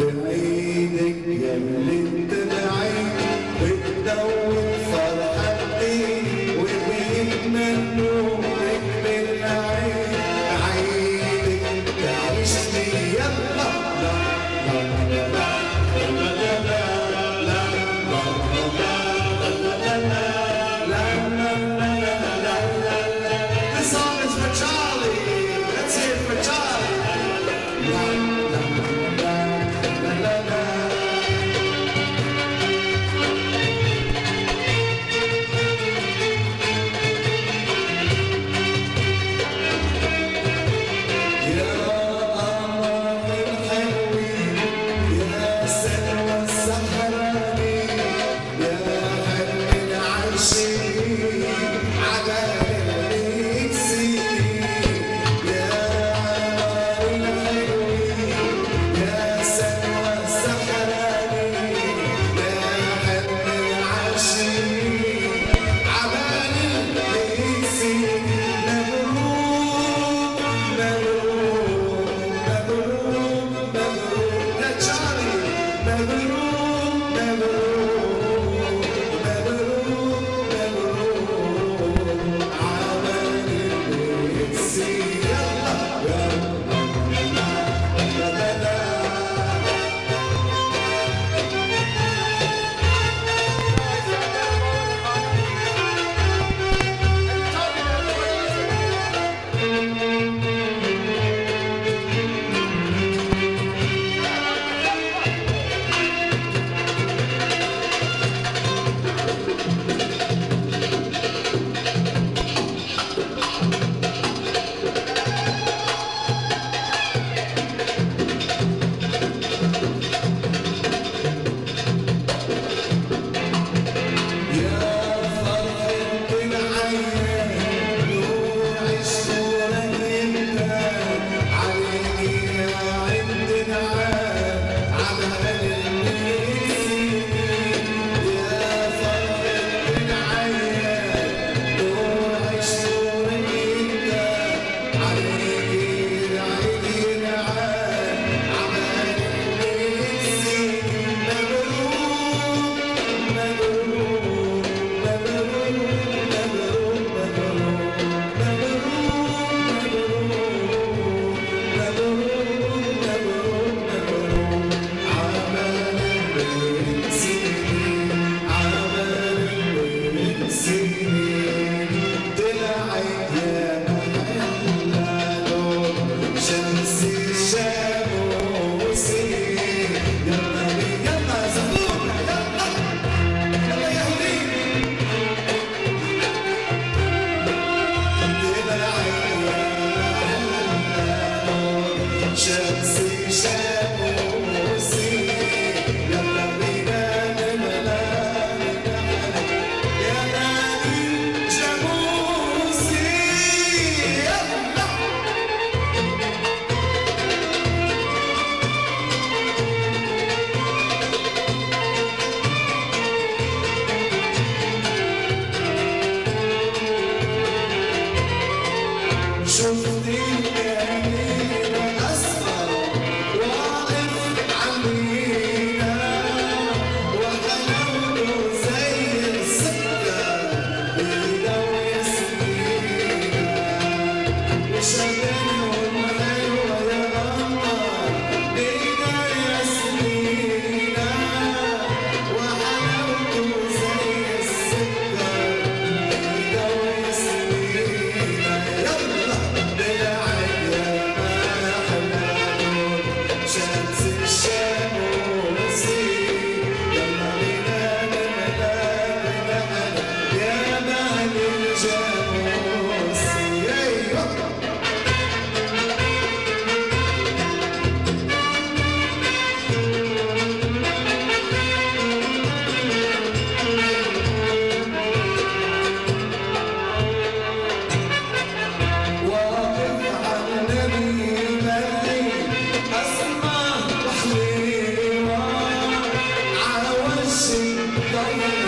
ده إيدك يا اللي انت دعيت بتدور Thank you.